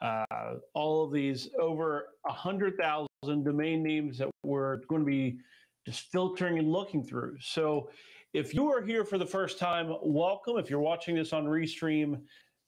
uh, all of these over a hundred thousand domain names that we're going to be just filtering and looking through. So if you are here for the first time, welcome. If you're watching this on Restream,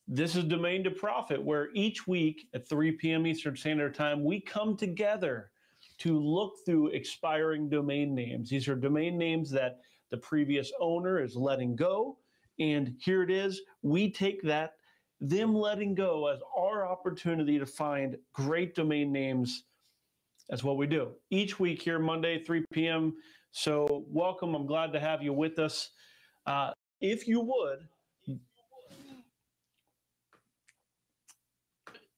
this is Domain to Profit, where each week at 3 p.m. Eastern Standard Time, we come together to look through expiring domain names. These are domain names that the previous owner is letting go. And here it is. We take that, them letting go, as our opportunity to find great domain names that's what we do each week here, Monday, 3 p.m. So, welcome. I'm glad to have you with us. Uh, if you would,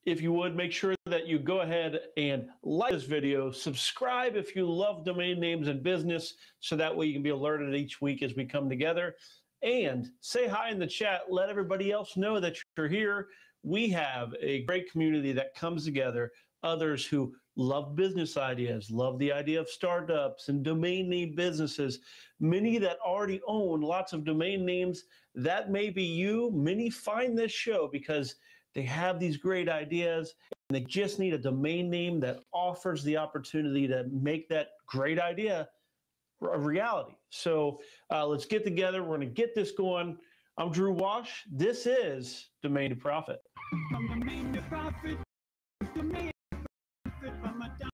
if you would make sure that you go ahead and like this video, subscribe if you love domain names and business, so that way you can be alerted each week as we come together. And say hi in the chat. Let everybody else know that you're here. We have a great community that comes together, others who love business ideas, love the idea of startups and domain name businesses. Many that already own lots of domain names. That may be you. Many find this show because they have these great ideas and they just need a domain name that offers the opportunity to make that great idea a reality. So uh, let's get together. We're going to get this going. I'm Drew Wash. This is Domain to Profit. domain to profit, domain profit from a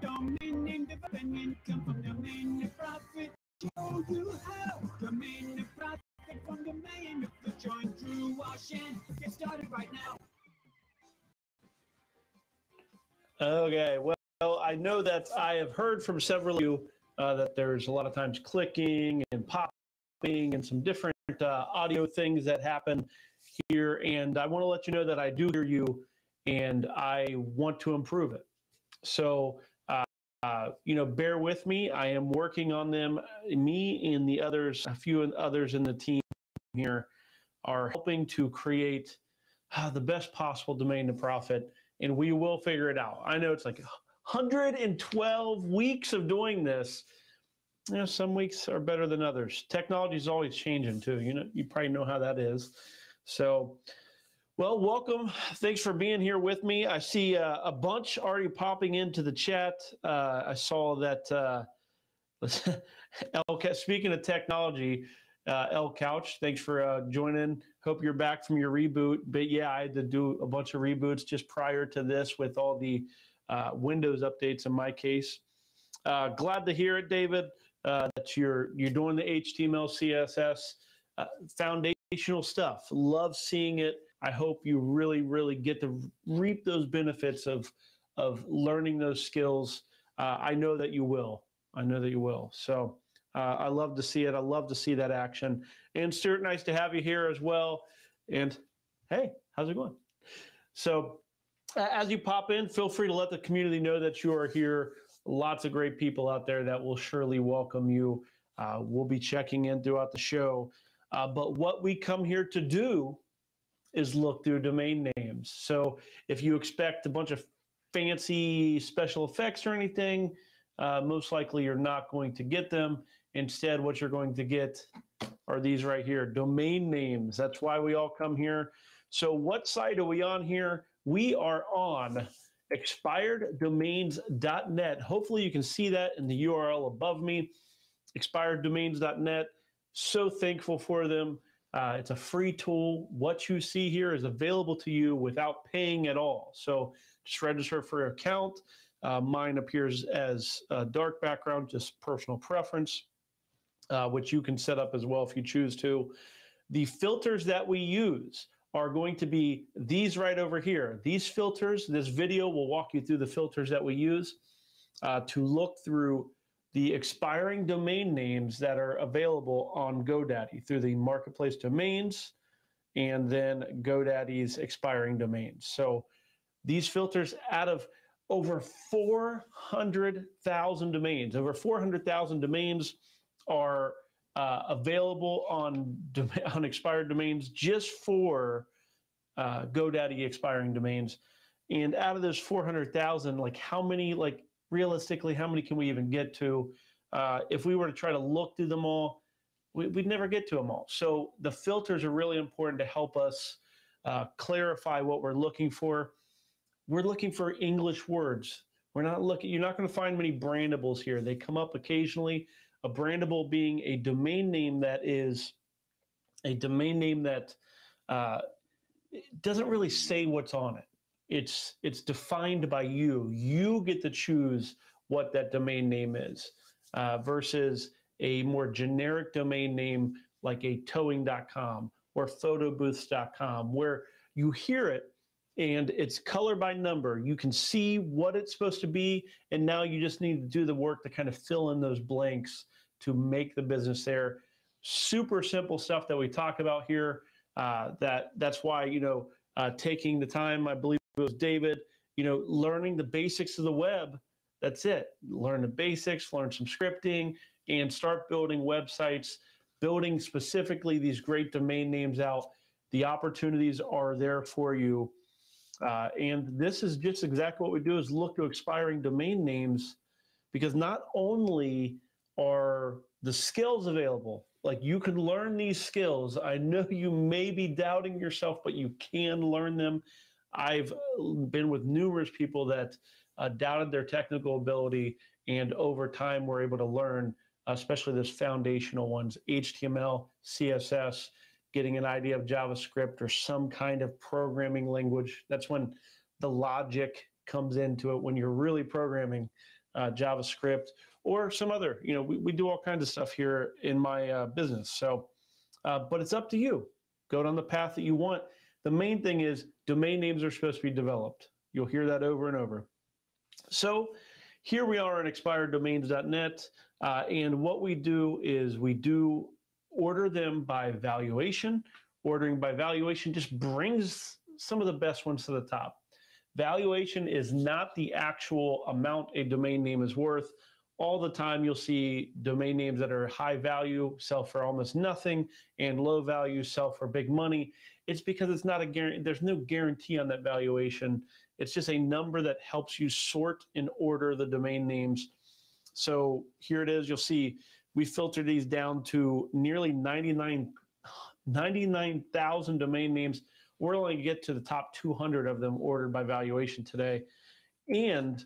domain name developing income from domain to profit. Show you how domain to profit from domain. To join Drew Wash and get started right now. Okay, well. Well, I know that I have heard from several of you uh, that there's a lot of times clicking and popping and some different uh, audio things that happen here. And I want to let you know that I do hear you and I want to improve it. So, uh, uh you know, bear with me. I am working on them. Me and the others, a few others in the team here, are helping to create uh, the best possible domain to profit. And we will figure it out. I know it's like 112 weeks of doing this. You know, some weeks are better than others. Technology is always changing too. You know, you probably know how that is. So, well, welcome. Thanks for being here with me. I see uh, a bunch already popping into the chat. Uh, I saw that. Uh, speaking of technology, uh, Couch, thanks for uh, joining. Hope you're back from your reboot. But yeah, I had to do a bunch of reboots just prior to this with all the uh, Windows updates in my case. Uh, glad to hear it, David, uh, that you're you're doing the HTML, CSS, uh, foundational stuff. Love seeing it. I hope you really, really get to reap those benefits of of learning those skills. Uh, I know that you will. I know that you will. So. I love to see it. I love to see that action. And Stuart, nice to have you here as well. And hey, how's it going? So as you pop in, feel free to let the community know that you are here. Lots of great people out there that will surely welcome you. Uh, we'll be checking in throughout the show. Uh, but what we come here to do is look through domain names. So if you expect a bunch of fancy special effects or anything, uh, most likely you're not going to get them. Instead, what you're going to get are these right here domain names. That's why we all come here. So, what site are we on here? We are on expireddomains.net. Hopefully, you can see that in the URL above me, expireddomains.net. So thankful for them. Uh, it's a free tool. What you see here is available to you without paying at all. So just register for your account. Uh, mine appears as a dark background, just personal preference, uh, which you can set up as well if you choose to. The filters that we use are going to be these right over here. These filters, this video will walk you through the filters that we use uh, to look through the expiring domain names that are available on GoDaddy through the marketplace domains and then GoDaddy's expiring domains. So these filters out of over 400,000 domains, over 400,000 domains are uh, available on on expired domains just for uh, GoDaddy expiring domains. And out of those 400,000, like how many, like realistically, how many can we even get to? Uh, if we were to try to look through them all, we, would never get to them all. So the filters are really important to help us uh, clarify what we're looking for. We're looking for English words. We're not looking, you're not going to find many brandables here. They come up occasionally. A brandable being a domain name that is a domain name that uh, doesn't really say what's on it. It's it's defined by you. You get to choose what that domain name is uh, versus a more generic domain name like a towing.com or photobooths.com where you hear it and it's color by number. You can see what it's supposed to be, and now you just need to do the work to kind of fill in those blanks to make the business there. Super simple stuff that we talk about here. Uh, that that's why you know uh, taking the time. I believe it was David. You know, learning the basics of the web. That's it. Learn the basics. Learn some scripting, and start building websites. Building specifically these great domain names out. The opportunities are there for you uh, and this is just exactly what we do is look to expiring domain names because not only are the skills available, like you can learn these skills. I know you may be doubting yourself, but you can learn them. I've been with numerous people that uh, doubted their technical ability, and over time were able to learn, especially those foundational ones HTML, CSS, getting an idea of JavaScript or some kind of programming language. That's when the logic comes into it when you're really programming uh, JavaScript or some other, you know, we, we do all kinds of stuff here in my uh, business. So, uh, but it's up to you. Go down the path that you want. The main thing is domain names are supposed to be developed. You'll hear that over and over. So here we are on expireddomains.net. Uh, and what we do is we do order them by valuation. Ordering by valuation just brings some of the best ones to the top. Valuation is not the actual amount a domain name is worth. All the time, you'll see domain names that are high value sell for almost nothing, and low value sell for big money. It's because it's not a guarantee. There's no guarantee on that valuation. It's just a number that helps you sort and order the domain names. So here it is. You'll see we filter these down to nearly 99 99,000 domain names. We're only going to get to the top 200 of them ordered by valuation today. And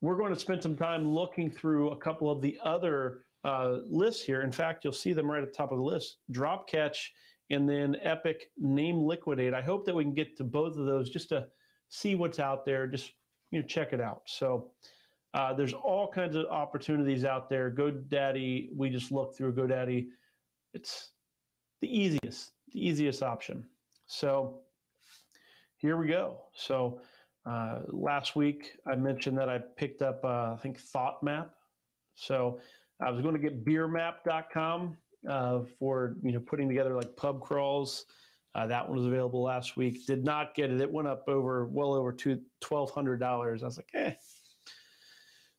we're going to spend some time looking through a couple of the other uh, lists here. In fact, you'll see them right at the top of the list Dropcatch and then Epic Name Liquidate. I hope that we can get to both of those just to see what's out there, just you know, check it out. So, uh, there's all kinds of opportunities out there. GoDaddy, we just looked through GoDaddy. It's the easiest, the easiest option. So here we go. So uh, last week I mentioned that I picked up, uh, I think, ThoughtMap. So I was going to get beermap.com uh, for you know putting together like pub crawls. Uh, that one was available last week. Did not get it. It went up over well over two twelve hundred dollars. I was like, eh,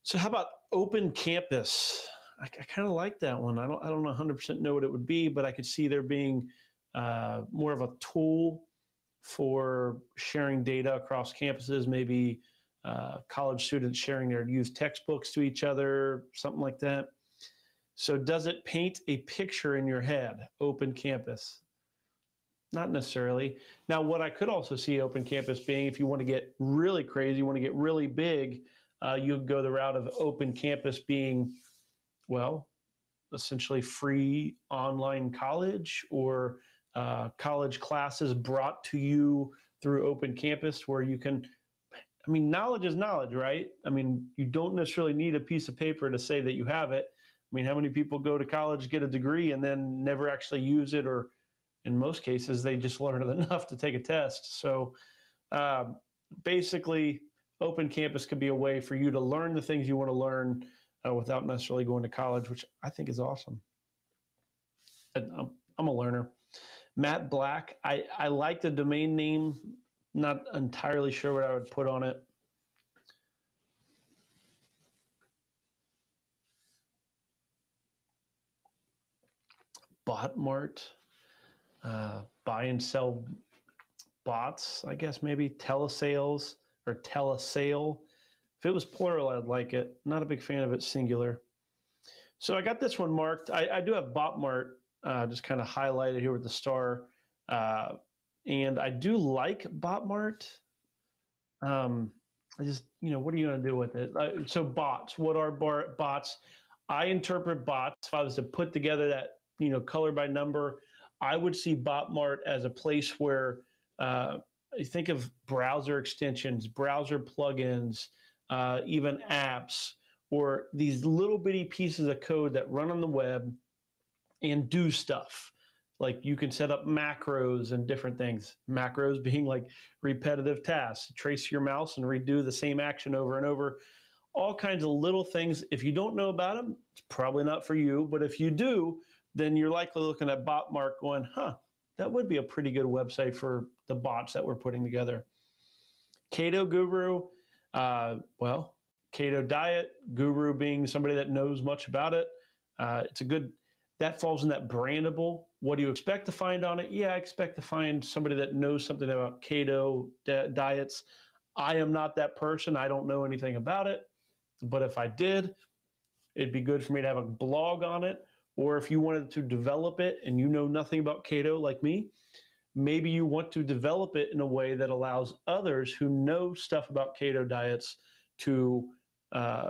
so how about Open Campus? I, I kind of like that one. I don't I don't 100% know what it would be, but I could see there being uh, more of a tool for sharing data across campuses, maybe uh, college students sharing their used textbooks to each other, something like that. So does it paint a picture in your head, Open Campus? Not necessarily. Now, what I could also see Open Campus being, if you want to get really crazy, you want to get really big, uh, you go the route of open campus being, well, essentially free online college or uh, college classes brought to you through open campus where you can i mean knowledge is knowledge right? I mean you don't necessarily need a piece of paper to say that you have it. I mean how many people go to college get a degree and then never actually use it or in most cases they just learn enough to take a test? So um, basically open campus could be a way for you to learn the things you want to learn uh, without necessarily going to college, which I think is awesome. I'm, I'm a learner. Matt Black, I, I like the domain name. Not entirely sure what I would put on it. Botmart, uh, buy and sell bots, I guess maybe telesales or telesale. If it was plural, I'd like it. Not a big fan of it singular. So I got this one marked. I, I do have Botmart uh, just kind of highlighted here with the star. Uh, and I do like Botmart. Um, I just, you know, what are you going to do with it? Uh, so bots, what are bar- bots? I interpret bots. If I was to put together that, you know, color by number, I would see Botmart as a place where uh, think of browser extensions, browser plugins, uh, even apps, or these little bitty pieces of code that run on the web and do stuff. Like you can set up macros and different things. Macros being like repetitive tasks, trace your mouse and redo the same action over and over. All kinds of little things. If you don't know about them, it's probably not for you. But if you do, then you're likely looking at Botmart going, huh, that would be a pretty good website for the bots that we're putting together. Keto Guru, uh, well, keto diet, guru being somebody that knows much about it. Uh, it's a good, that falls in that brandable. What do you expect to find on it? Yeah, I expect to find somebody that knows something about keto di- diets. I am not that person. I don't know anything about it. But if I did, it'd be good for me to have a blog on it. Or if you wanted to develop it and you know nothing about keto like me, maybe you want to develop it in a way that allows others who know stuff about keto diets to uh,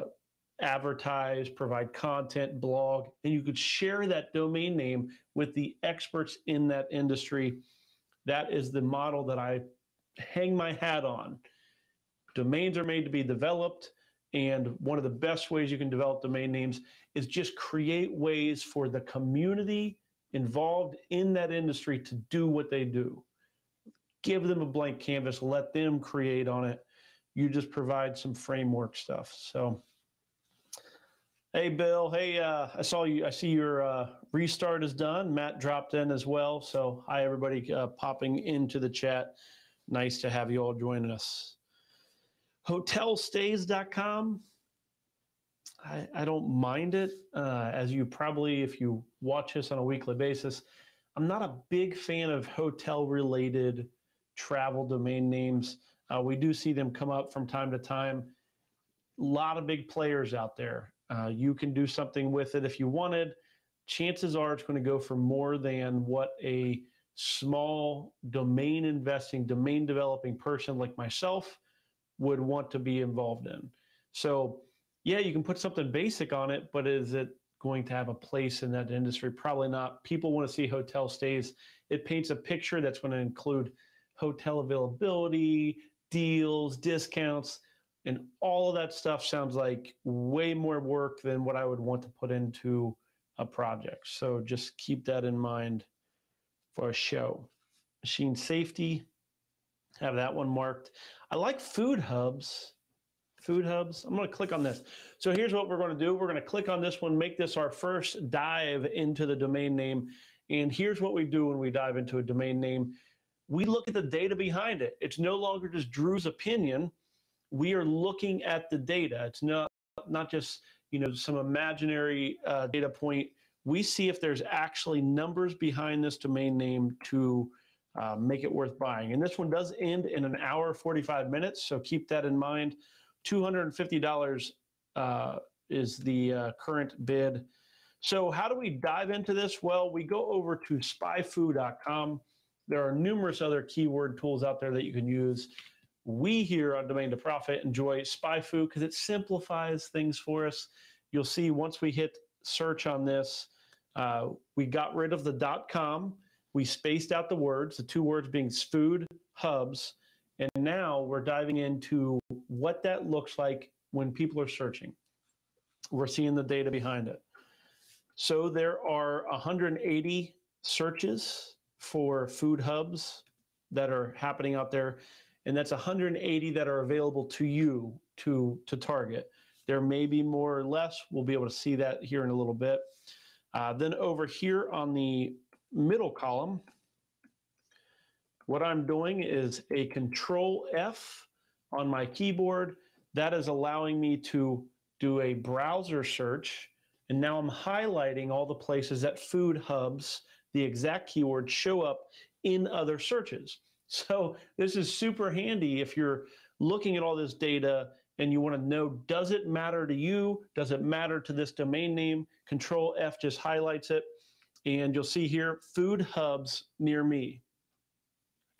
advertise, provide content, blog, and you could share that domain name with the experts in that industry. That is the model that I hang my hat on. Domains are made to be developed, and one of the best ways you can develop domain names is just create ways for the community involved in that industry to do what they do. Give them a blank canvas, let them create on it. You just provide some framework stuff. So, hey, Bill. Hey, uh, I saw you. I see your uh, restart is done. Matt dropped in as well. So, hi, everybody uh, popping into the chat. Nice to have you all joining us. Hotelstays.com. I, I don't mind it. Uh, as you probably, if you watch us on a weekly basis, I'm not a big fan of hotel related travel domain names. Uh, we do see them come up from time to time. A lot of big players out there. Uh, you can do something with it if you wanted. Chances are it's going to go for more than what a small domain investing, domain developing person like myself would want to be involved in. So, yeah, you can put something basic on it, but is it going to have a place in that industry? Probably not. People want to see hotel stays. It paints a picture that's going to include hotel availability, deals, discounts, and all of that stuff sounds like way more work than what I would want to put into a project. So just keep that in mind for a show. Machine safety, have that one marked. I like food hubs food hubs. I'm going to click on this. So here's what we're going to do. We're going to click on this one, make this our first dive into the domain name. And here's what we do when we dive into a domain name. We look at the data behind it. It's no longer just Drew's opinion. We are looking at the data. It's not not just you know some imaginary uh, data point. We see if there's actually numbers behind this domain name to uh, make it worth buying. And this one does end in an hour 45 minutes, so keep that in mind. $250 uh, is the uh, current bid. So, how do we dive into this? Well, we go over to spyfu.com. There are numerous other keyword tools out there that you can use. We here on Domain to Profit enjoy SpyFu because it simplifies things for us. You'll see once we hit search on this, uh, we got rid of the .com. We spaced out the words, the two words being food hubs, and now we're diving into what that looks like when people are searching. We're seeing the data behind it. So there are 180 searches for food hubs that are happening out there. And that's 180 that are available to you to, to target. There may be more or less. We'll be able to see that here in a little bit. Uh, then over here on the middle column, what I'm doing is a control F on my keyboard. That is allowing me to do a browser search. And now I'm highlighting all the places that food hubs, the exact keywords show up in other searches. So this is super handy if you're looking at all this data and you want to know, does it matter to you? Does it matter to this domain name? Control F just highlights it. And you'll see here food hubs near me.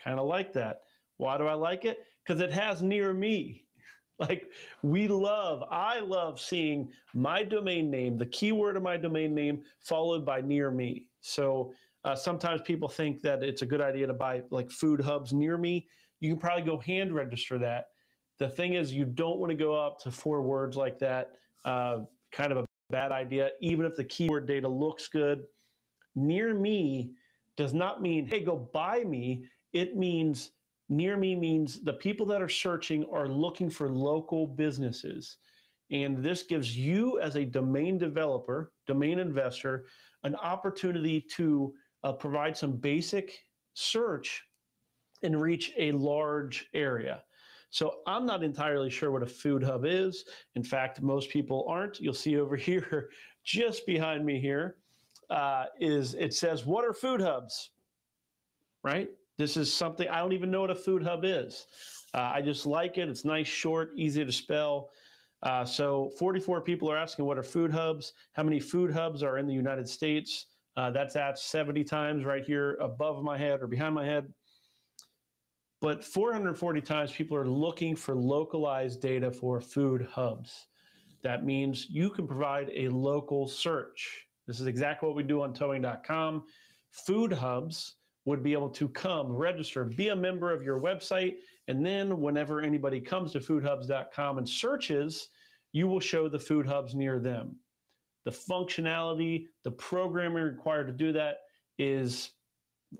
Kind of like that. Why do I like it? Because it has near me. Like we love, I love seeing my domain name, the keyword of my domain name, followed by near me. So uh, sometimes people think that it's a good idea to buy like food hubs near me. You can probably go hand register that. The thing is, you don't want to go up to four words like that. Uh, kind of a bad idea, even if the keyword data looks good. Near me does not mean, hey, go buy me. It means near me means the people that are searching are looking for local businesses. And this gives you, as a domain developer, domain investor, an opportunity to uh, provide some basic search and reach a large area. So I'm not entirely sure what a food hub is. In fact, most people aren't. You'll see over here, just behind me here, uh, is it says, what are food hubs? Right? This is something, I don't even know what a food hub is. Uh, I just like it. It's nice, short, easy to spell. Uh, so 44 people are asking what are food hubs? How many food hubs are in the United States? Uh, that's at 70 times right here above my head or behind my head. But 440 times people are looking for localized data for food hubs. That means you can provide a local search. This is exactly what we do on towing.com. Food hubs would be able to come, register, be a member of your website, and then whenever anybody comes to foodhubs.com and searches, you will show the food hubs near them. The functionality, the programming required to do that is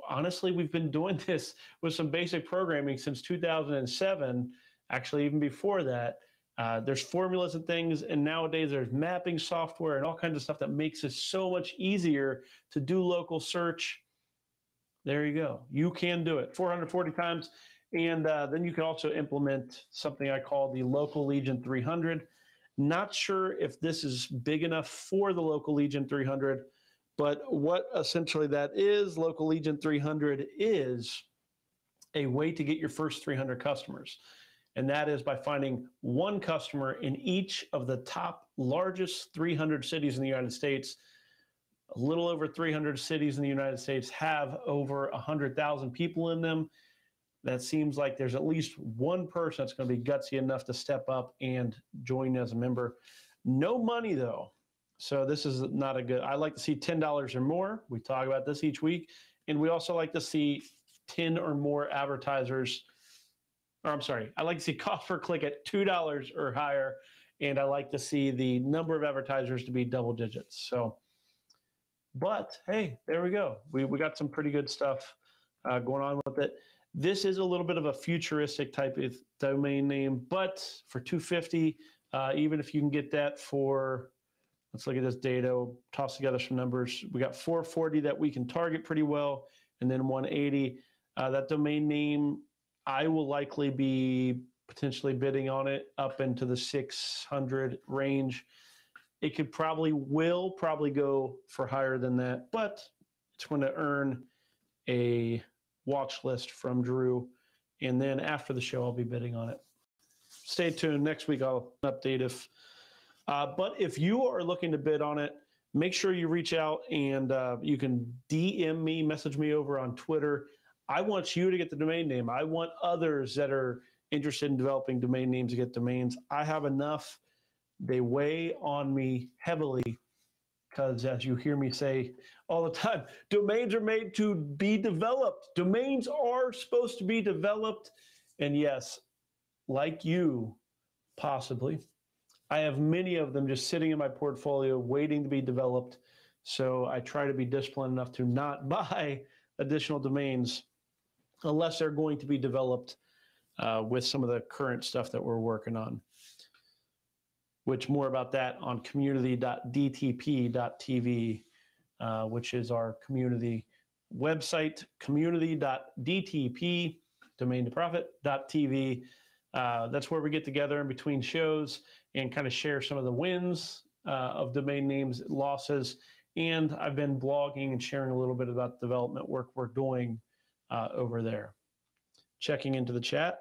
honestly, we've been doing this with some basic programming since 2007, actually, even before that. Uh, there's formulas and things, and nowadays there's mapping software and all kinds of stuff that makes it so much easier to do local search there you go. You can do it 440 times. And uh, then you can also implement something I call the Local Legion 300. Not sure if this is big enough for the Local Legion 300, but what essentially that is, Local Legion 300 is a way to get your first 300 customers. And that is by finding one customer in each of the top largest 300 cities in the United States a little over 300 cities in the United States have over 100,000 people in them. That seems like there's at least one person that's going to be gutsy enough to step up and join as a member. No money though. So this is not a good, I like to see $10 or more. We talk about this each week. And we also like to see 10 or more advertisers, or I'm sorry, I like to see cost per click at $2 or higher. And I like to see the number of advertisers to be double digits. So but hey, there we go. We, we got some pretty good stuff uh, going on with it. This is a little bit of a futuristic type of domain name, but for 250, uh, even if you can get that for, let's look at this data, toss together some numbers. We got 440 that we can target pretty well, and then 180. Uh, that domain name, I will likely be potentially bidding on it up into the 600 range. It could probably will probably go for higher than that, but it's going to earn a watch list from Drew. And then after the show, I'll be bidding on it. Stay tuned. Next week, I'll update if. Uh, but if you are looking to bid on it, make sure you reach out and uh, you can DM me, message me over on Twitter. I want you to get the domain name. I want others that are interested in developing domain names to get domains. I have enough they weigh on me heavily because as you hear me say all the time domains are made to be developed domains are supposed to be developed and yes like you possibly i have many of them just sitting in my portfolio waiting to be developed so i try to be disciplined enough to not buy additional domains unless they're going to be developed uh, with some of the current stuff that we're working on which more about that on community.dtp.tv, uh, which is our community website, community.dtp, domain to profit.tv. Uh, that's where we get together in between shows and kind of share some of the wins uh, of domain names, losses. And I've been blogging and sharing a little bit about development work we're doing uh, over there. Checking into the chat.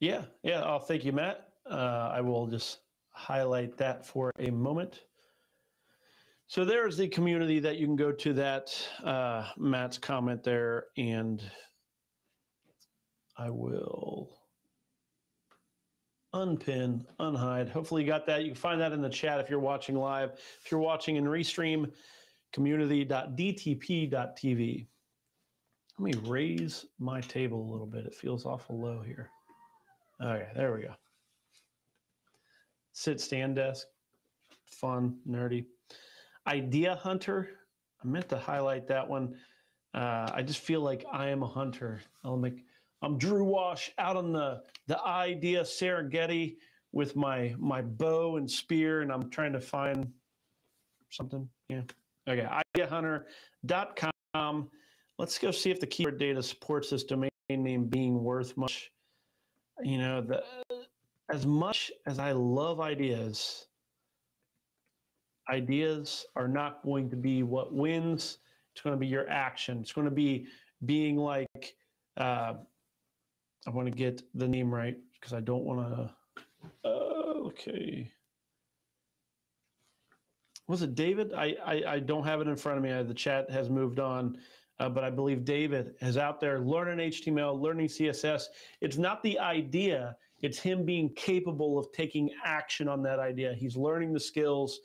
Yeah, yeah. Oh, thank you, Matt. Uh, I will just highlight that for a moment. So there's the community that you can go to that uh, Matt's comment there, and I will unpin, unhide. Hopefully you got that. You can find that in the chat if you're watching live. If you're watching in restream, community.dtp.tv. Let me raise my table a little bit. It feels awful low here. Okay, there we go. Sit stand desk, fun, nerdy. Idea Hunter. I meant to highlight that one. Uh, I just feel like I am a hunter. I'll make, I'm Drew Wash out on the the idea Serengeti with my my bow and spear, and I'm trying to find something. Yeah. Okay. Ideahunter.com. Let's go see if the keyword data supports this domain name being worth much. You know, the as much as I love ideas, ideas are not going to be what wins. It's going to be your action. It's going to be being like, uh, I want to get the name right because I don't want to. Uh, okay. Was it David? I, I, I don't have it in front of me. I, the chat has moved on, uh, but I believe David is out there learning HTML, learning CSS. It's not the idea, it's him being capable of taking action on that idea. He's learning the skills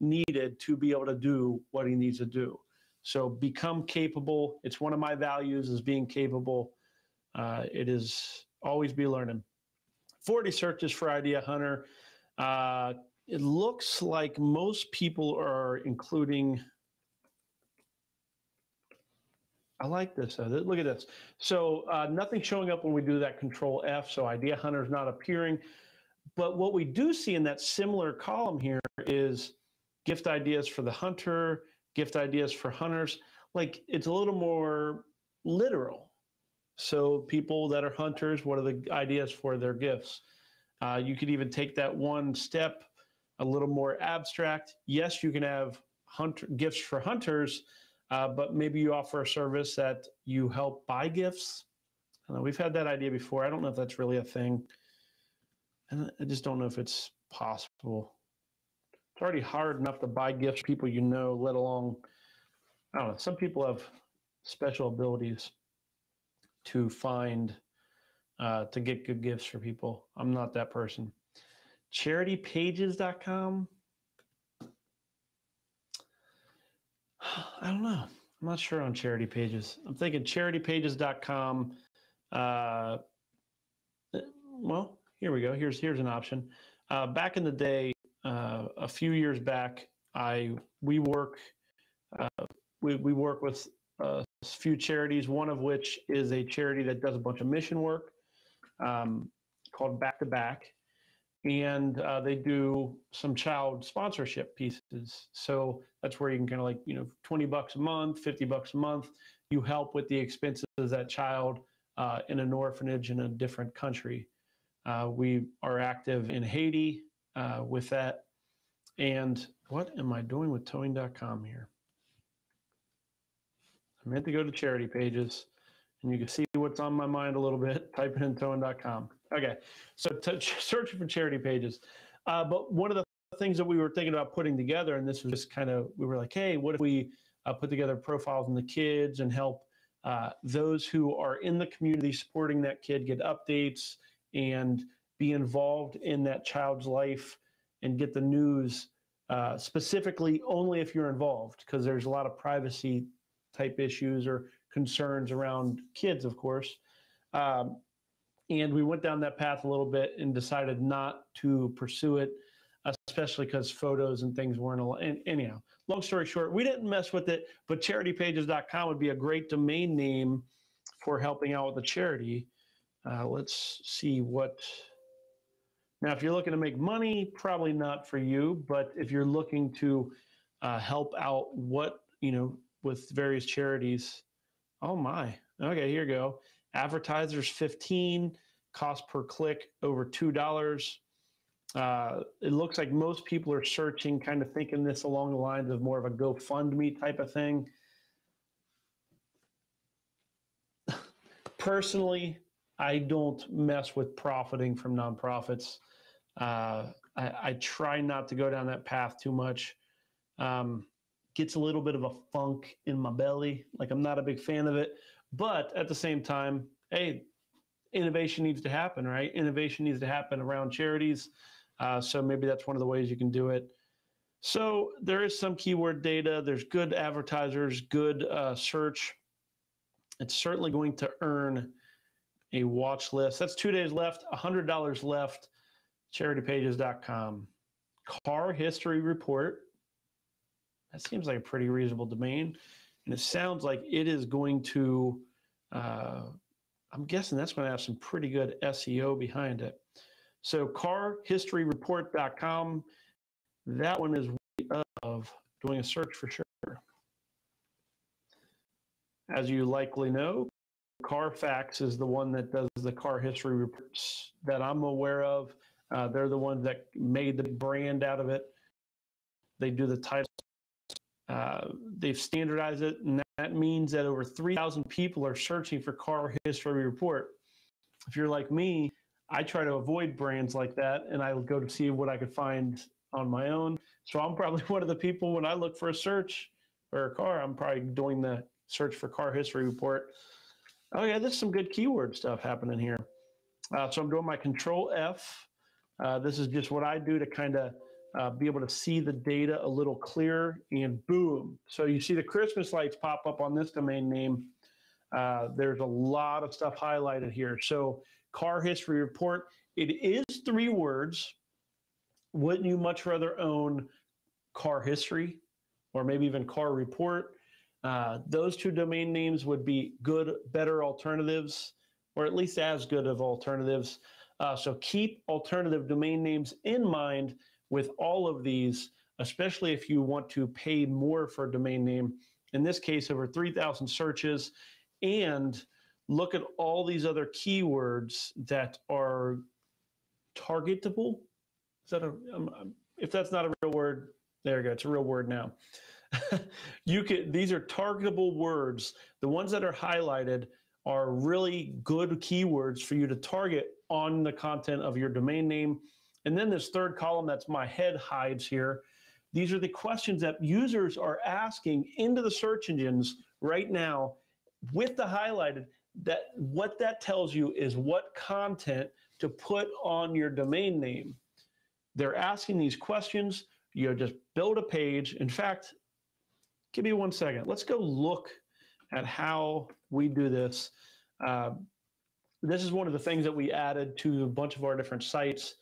needed to be able to do what he needs to do. So become capable. It's one of my values is being capable. Uh, it is always be learning. 40 searches for Idea Hunter. Uh, it looks like most people are including. I like this. Uh, look at this. So uh, nothing showing up when we do that Control F. So Idea Hunter is not appearing. But what we do see in that similar column here is gift ideas for the hunter, gift ideas for hunters. Like it's a little more literal. So people that are hunters, what are the ideas for their gifts? Uh, you could even take that one step a little more abstract. Yes, you can have hunter gifts for hunters, uh, but maybe you offer a service that you help buy gifts. we've had that idea before. I don't know if that's really a thing. And I just don't know if it's possible it's already hard enough to buy gifts people you know, let alone, I don't know, some people have special abilities to find, uh, to get good gifts for people. I'm not that person. Charitypages.com. I don't know. I'm not sure on charity pages. I'm thinking charitypages.com. Uh, well, here we go. Here's here's an option. Uh, back in the day, uh, a few years back, I we work uh, we we work with a few charities. One of which is a charity that does a bunch of mission work um, called Back to Back, and uh, they do some child sponsorship pieces. So that's where you can kind of like you know twenty bucks a month, fifty bucks a month. You help with the expenses of that child uh, in an orphanage in a different country. Uh, we are active in Haiti, uh, with that. And what am I doing with towing.com here? I meant to go to charity pages and you can see what's on my mind a little bit. Type it in. Okay, so t- searching for charity pages. Uh, but one of the things that we were thinking about putting together, and this was just kind of, we were like, hey, what if we uh, put together profiles on the kids and help uh, those who are in the community supporting that kid get updates and be involved in that child's life and get the news uh, specifically only if you're involved, because there's a lot of privacy type issues or concerns around kids, of course. Um, and we went down that path a little bit and decided not to pursue it, especially because photos and things weren't allowed. And, anyhow, long story short, we didn't mess with it, but charitypages.com would be a great domain name for helping out with the charity. Uh, let's see what now, if you're looking to make money, probably not for you. But if you're looking to uh, help out, what you know, with various charities, oh my, okay, here you go. Advertisers 15, cost per click over two dollars. Uh, it looks like most people are searching, kind of thinking this along the lines of more of a GoFundMe type of thing. Personally, I don't mess with profiting from nonprofits. Uh, I, I try not to go down that path too much. Um, gets a little bit of a funk in my belly. Like I'm not a big fan of it. But at the same time, hey, innovation needs to happen, right? Innovation needs to happen around charities. Uh, so maybe that's one of the ways you can do it. So there is some keyword data. There's good advertisers, good uh, search. It's certainly going to earn a watch list. That's two days left, $100 left. Charitypages.com. Car history report. That seems like a pretty reasonable domain. And it sounds like it is going to, uh, I'm guessing that's going to have some pretty good SEO behind it. So carhistoryreport.com, that one is of doing a search for sure. As you likely know, Carfax is the one that does the car history reports that I'm aware of. Uh, they're the ones that made the brand out of it. They do the title. Uh, they've standardized it, and that means that over 3,000 people are searching for car history report. If you're like me, I try to avoid brands like that, and I go to see what I could find on my own. So I'm probably one of the people when I look for a search for a car, I'm probably doing the search for car history report. Oh yeah, there's some good keyword stuff happening here. Uh, so I'm doing my Control F. Uh, this is just what I do to kind of uh, be able to see the data a little clearer and boom. So you see the Christmas lights pop up on this domain name. Uh, there's a lot of stuff highlighted here. So car history report, it is three words. Wouldn't you much rather own car history or maybe even car report? Uh, those two domain names would be good, better alternatives, or at least as good of alternatives. Uh, so keep alternative domain names in mind with all of these, especially if you want to pay more for a domain name. In this case, over 3,000 searches, and look at all these other keywords that are targetable. Is that a, um, if that's not a real word, there you go. It's a real word now. you could these are targetable words. The ones that are highlighted are really good keywords for you to target on the content of your domain name. And then this third column, that's my head hides here. These are the questions that users are asking into the search engines right now with the highlighted that what that tells you is what content to put on your domain name. They're asking these questions. You just build a page. In fact, give me one second. Let's go look at how we do this. Uh, this is one of the things that we added to a bunch of our different sites.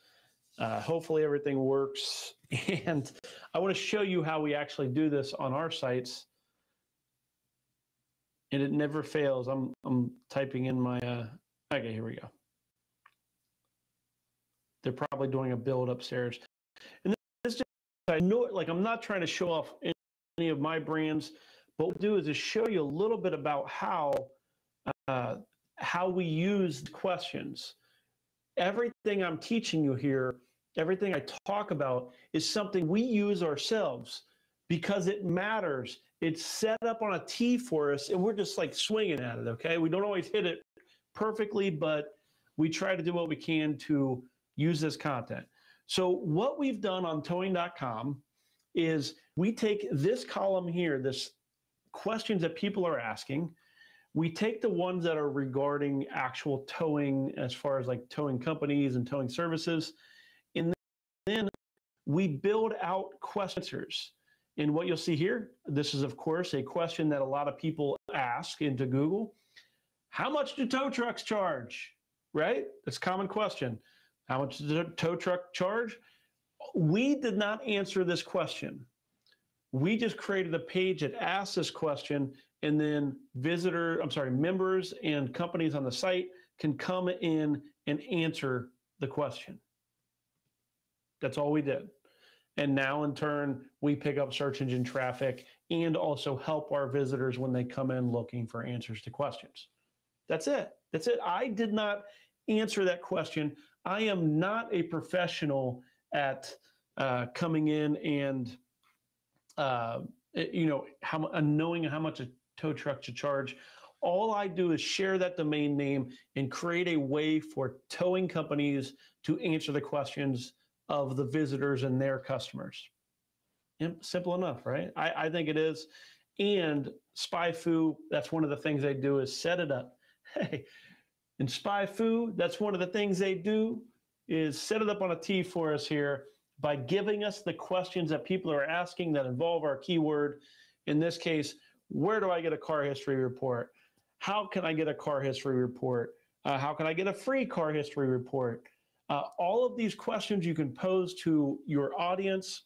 Uh, hopefully everything works. And I want to show you how we actually do this on our sites. And it never fails. I'm, I'm typing in my, uh, okay, here we go. They're probably doing a build upstairs. And this just, I know it, like I'm not trying to show off any of my brands, but what we'll do is just show you a little bit about how uh, how we use questions. Everything I'm teaching you here, everything I talk about is something we use ourselves because it matters. It's set up on a tee for us, and we're just like swinging at it. Okay, we don't always hit it perfectly, but we try to do what we can to use this content. So what we've done on towing.com is we take this column here, this questions that people are asking, we take the ones that are regarding actual towing as far as like towing companies and towing services, we build out questions. And what you'll see here, this is of course a question that a lot of people ask into Google. How much do tow trucks charge? Right? That's a common question. How much does a tow truck charge? We did not answer this question. We just created a page that asks this question, and then visitor, I'm sorry, members and companies on the site can come in and answer the question. That's all we did. And now, in turn, we pick up search engine traffic and also help our visitors when they come in looking for answers to questions. That's it. That's it. I did not answer that question. I am not a professional at uh, coming in and uh, you know how uh, knowing how much a tow truck to charge. All I do is share that domain name and create a way for towing companies to answer the questions of the visitors and their customers. Simple enough, right? I, I think it is. And SpyFu, that's one of the things they do is set it up. Hey, in SpyFu, that's one of the things they do is set it up on a T for us here by giving us the questions that people are asking that involve our keyword. In this case, where do I get a car history report? How can I get a car history report? Uh, how can I get a free car history report? Uh, all of these questions you can pose to your audience,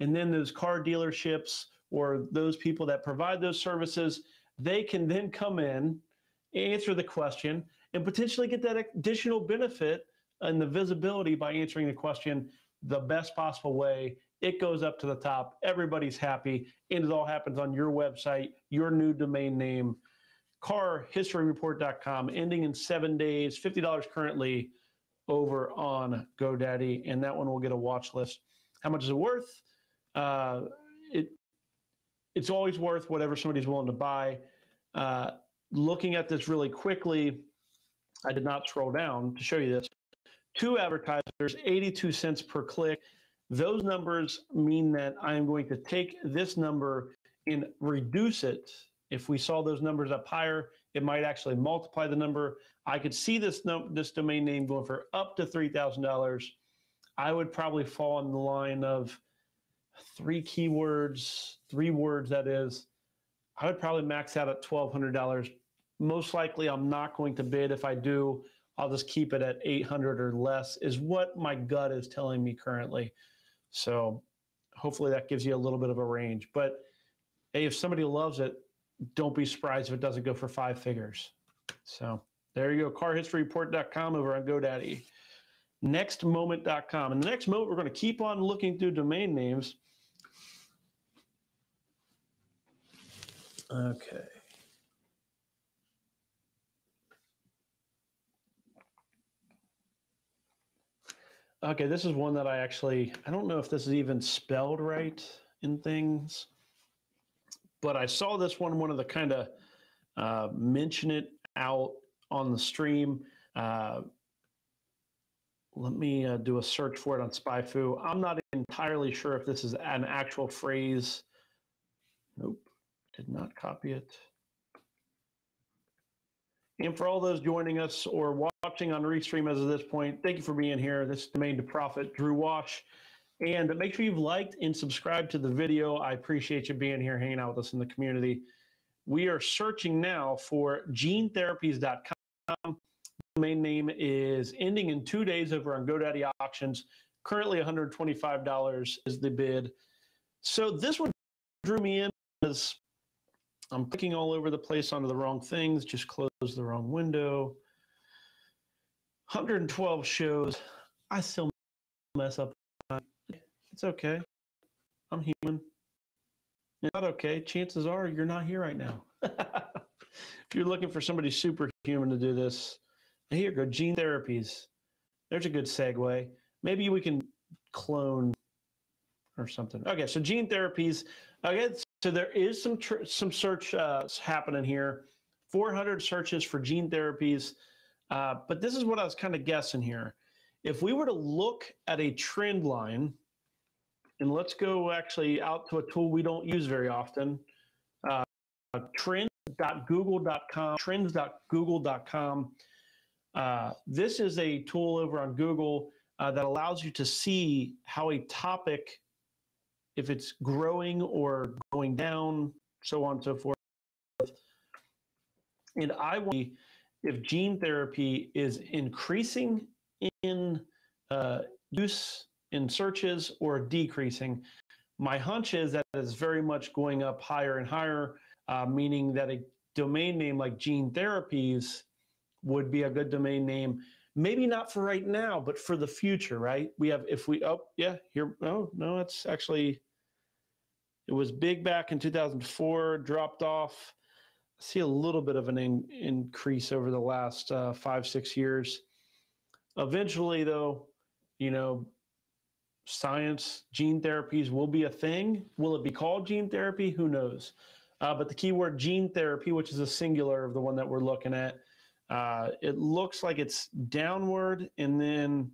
and then those car dealerships or those people that provide those services, they can then come in, answer the question, and potentially get that additional benefit and the visibility by answering the question the best possible way. It goes up to the top. Everybody's happy. And it all happens on your website, your new domain name, carhistoryreport.com, ending in seven days, $50 currently over on GoDaddy. And that one will get a watch list. How much is it worth? Uh, it It's always worth whatever somebody's willing to buy. Uh, looking at this really quickly, I did not scroll down to show you this two advertisers, 82 cents per click. Those numbers mean that I am going to take this number and reduce it. If we saw those numbers up higher, it might actually multiply the number. I could see this num- this domain name going for up to three thousand dollars. I would probably fall in the line of three keywords, three words. That is, I would probably max out at twelve hundred dollars. Most likely, I'm not going to bid. If I do, I'll just keep it at 800 or less, is what my gut is telling me currently. So hopefully that gives you a little bit of a range. But hey, if somebody loves it, don't be surprised if it doesn't go for five figures. So there you go, carhistoryreport.com over on GoDaddy. Nextmoment.com. And the next moment, we're going to keep on looking through domain names. Okay. Okay, this is one that I actually, I don't know if this is even spelled right in things, but I saw this one, one of the kind of uh, mention it out on the stream. Uh, let me uh, do a search for it on SpyFu. I'm not entirely sure if this is an actual phrase. Nope, did not copy it. And for all those joining us or watching on Restream as of this point, thank you for being here. This is Domain to Profit, Drew Wash. And make sure you've liked and subscribed to the video. I appreciate you being here, hanging out with us in the community. We are searching now for genetherapies.com. Domain name is ending in two days over on GoDaddy auctions. Currently $125 is the bid. So this one drew me in because I'm clicking all over the place onto the wrong things, just close the wrong window. 112 shows. I still mess up. It's okay. I'm human. It's not okay. Chances are you're not here right now. if you're looking for somebody superhuman to do this, here go gene therapies. There's a good segue. Maybe we can clone or something. Okay, so gene therapies. Okay, so there is some some search uh, happening here. 400 searches for gene therapies. Uh, but this is what I was kind of guessing here. If we were to look at a trend line, and let's go actually out to a tool we don't use very often, uh, trends.google.com, trends.google.com. Uh, this is a tool over on Google uh, that allows you to see how a topic if it's growing or going down, so on and so forth. And I want if gene therapy is increasing in uh, use in searches or decreasing. My hunch is that it's very much going up higher and higher, uh, meaning that a domain name like gene therapies would be a good domain name maybe not for right now, but for the future, right? We have, if we, oh, yeah, here, oh, no, it's actually, it was big back in 2004, dropped off. I see a little bit of an in, increase over the last uh, five, six years. Eventually, though, you know, science, gene therapies will be a thing. Will it be called gene therapy? Who knows? Uh, but the keyword gene therapy, which is a singular of the one that we're looking at, uh, it looks like it's downward and then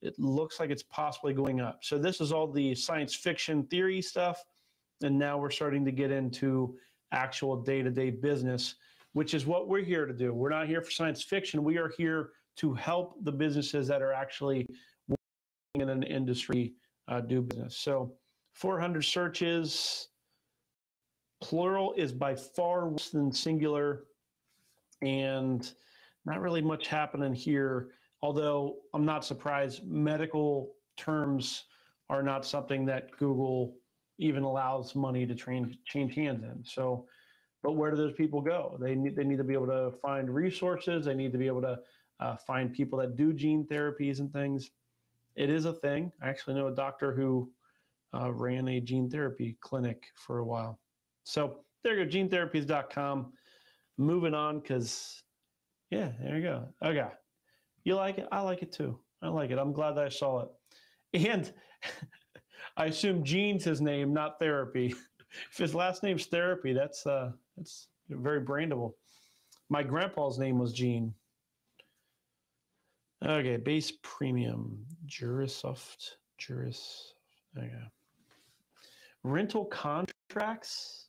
it looks like it's possibly going up. So this is all the science fiction theory stuff. And now we're starting to get into actual day to day business, which is what we're here to do. We're not here for science fiction. We are here to help the businesses that are actually in an industry uh, do business. So 400 searches, plural is by far worse than singular, and not really much happening here. Although I'm not surprised, medical terms are not something that Google even allows money to train, change hands in. So, but where do those people go? They need they need to be able to find resources. They need to be able to uh, find people that do gene therapies and things. It is a thing. I actually know a doctor who uh, ran a gene therapy clinic for a while. So there you go, genetherapies.com. Moving on because, yeah, there you go. Okay. You like it? I like it too. I like it. I'm glad that I saw it. And I assume Gene's his name, not therapy. if his last name's therapy, that's uh that's very brandable. My grandpa's name was Gene. Okay, base premium, Jurisoft, Juris. Okay. Rental contracts.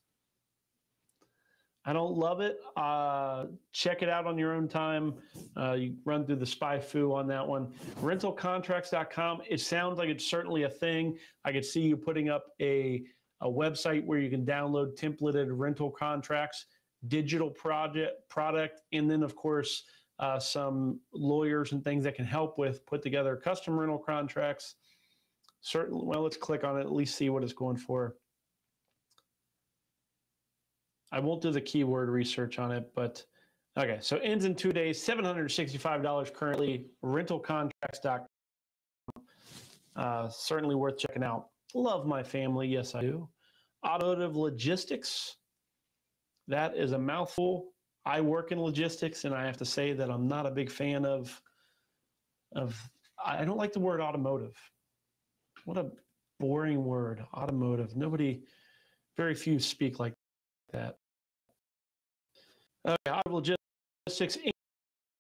I don't love it. Uh, check it out on your own time. Uh, you run through the SpyFu on that one. Rentalcontracts.com. It sounds like it's certainly a thing. I could see you putting up a, a website where you can download templated rental contracts, digital project product, and then of course uh, some lawyers and things that can help with put together custom rental contracts. Certainly, well, let's click on it, at least see what it's going for. I won't do the keyword research on it, but okay. So ends in two days, $765 currently, rentalcontracts.com. Uh, certainly worth checking out. Love my family. Yes, I do. Automotive logistics. That is a mouthful. I work in logistics, and I have to say that I'm not a big fan of of. I don't like the word automotive. What a boring word, automotive. Nobody, very few speak like that. Okay, automotive logistics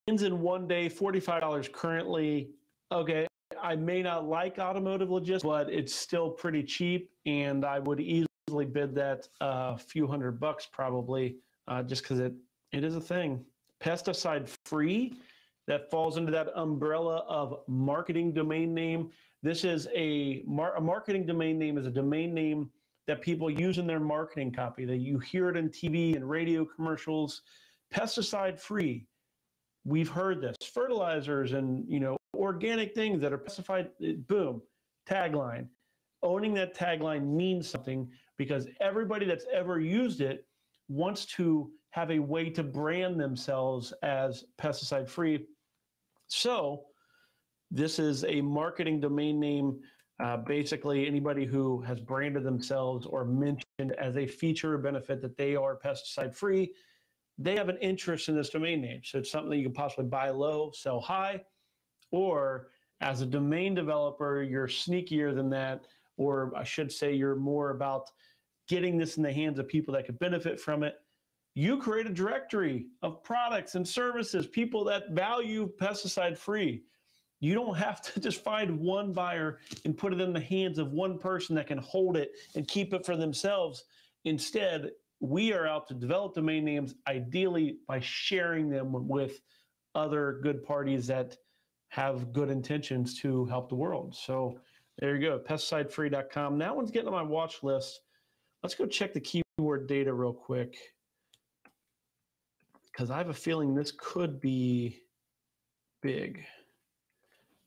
ends in one day, forty-five dollars currently. Okay, I may not like automotive logistics, but it's still pretty cheap, and I would easily bid that a few hundred bucks probably, uh, just because it it is a thing. Pesticide free, that falls into that umbrella of marketing domain name. This is a, mar- a marketing domain name is a domain name that people use in their marketing copy. That you hear it in TV and radio commercials. Pesticide free. We've heard this. Fertilizers and you know organic things that are pesticide. Eh, boom. Tagline. Owning that tagline means something because everybody that's ever used it wants to have a way to brand themselves as pesticide free. So, this is a marketing domain name. Uh, basically, anybody who has branded themselves or mentioned as a feature or benefit that they are pesticide free, they have an interest in this domain name. So, it's something that you can possibly buy low, sell high, or as a domain developer, you're sneakier than that, or I should say, you're more about getting this in the hands of people that could benefit from it you create a directory of products and services, people that value pesticide free. You don't have to just find one buyer and put it in the hands of one person that can hold it and keep it for themselves. Instead, we are out to develop domain names, ideally by sharing them with other good parties that have good intentions to help the world. So there you go, pesticidefree.com. That one's getting on my watch list. Let's go check the keyword data real quick because I have a feeling this could be big.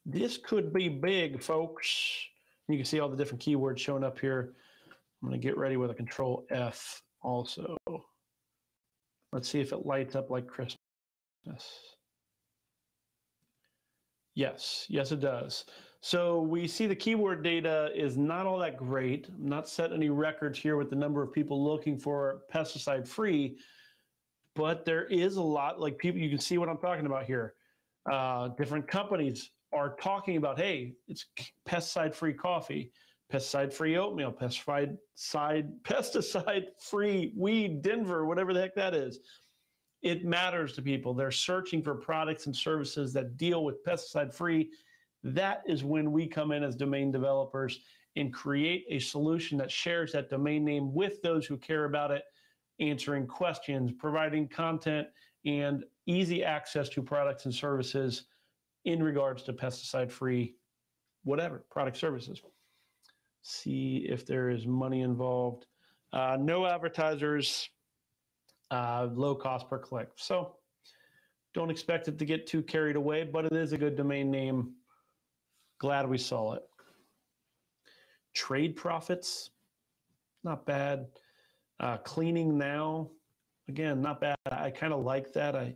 This could be big, folks. You can see all the different keywords showing up here. I'm going to get ready with a control F also. Let's see if it lights up like Christmas. Yes, yes, it does. So we see the keyword data is not all that great. I'm not set any records here with the number of people looking for pesticide free, but there is a lot like people you can see what i'm talking about here uh, different companies are talking about hey it's pesticide free coffee pesticide free oatmeal pesticide side pesticide free weed denver whatever the heck that is. It matters to people. They're searching for products and services that deal with pesticide free That is when we come in as domain developers and create a solution that shares that domain name with those who care about it, answering questions, providing content, and easy access to products and services in regards to pesticide free, whatever, product services. See if there is money involved. Uh, no advertisers, uh, low cost per click. So don't expect it to get too carried away, but it is a good domain name. Glad we saw it. Trade profits, not bad. Uh, cleaning now, again, not bad. I kind of like that. I,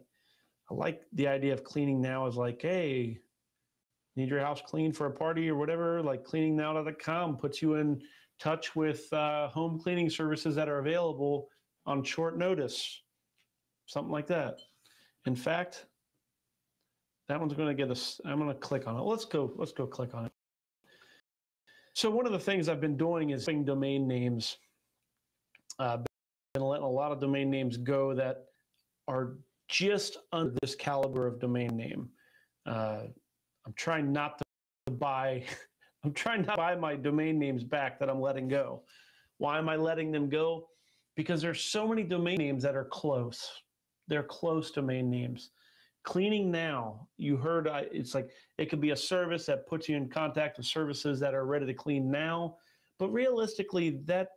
I like the idea of cleaning now as like, hey, need your house clean for a party or whatever. Like cleaningnow.com puts you in touch with uh, home cleaning services that are available on short notice, something like that. In fact, that one's going to get us. I'm going to click on it. Let's go. Let's go click on it. So one of the things I've been doing is domain names. Uh, been letting a lot of domain names go that are just under this caliber of domain name. Uh, I'm trying not to buy. I'm trying to buy my domain names back that I'm letting go. Why am I letting them go? Because there's so many domain names that are close. They're close domain names. Cleaning now, you heard I, it's like it could be a service that puts you in contact with services that are ready to clean now. But realistically, that